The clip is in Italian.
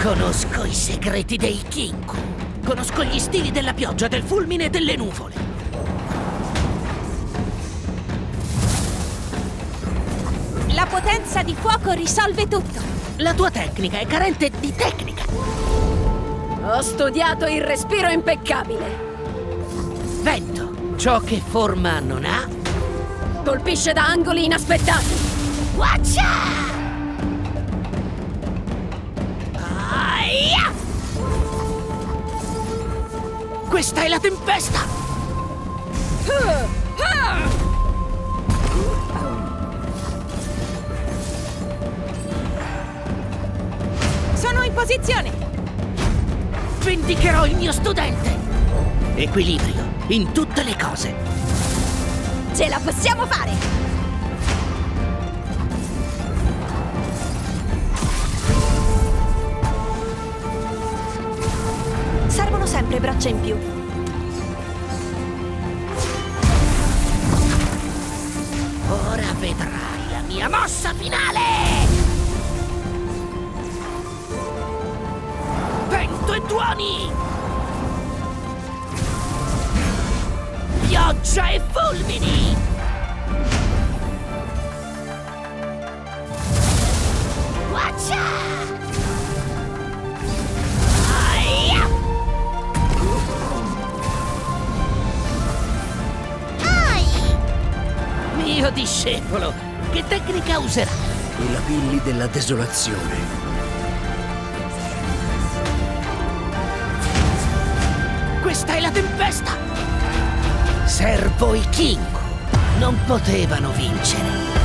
Conosco i segreti dei Kinku. Conosco gli stili della pioggia, del fulmine e delle nuvole. La potenza di fuoco risolve tutto. La tua tecnica è carente di tecnica. Ho studiato il respiro impeccabile. Vento, ciò che forma non ha. Colpisce da angoli inaspettati. Waccia! Questa è la tempesta! Sono in posizione. Vendicherò il mio studente! Equilibrio in tutte le cose. Ce la possiamo fare. Sempre braccia in più. Ora vedrai la mia mossa finale! Vento e tuoni! Pioggia e fulmini! Mio discepolo, che tecnica userà? I lapilli della desolazione. Questa è la tempesta! Servo i Kingu! Non potevano vincere.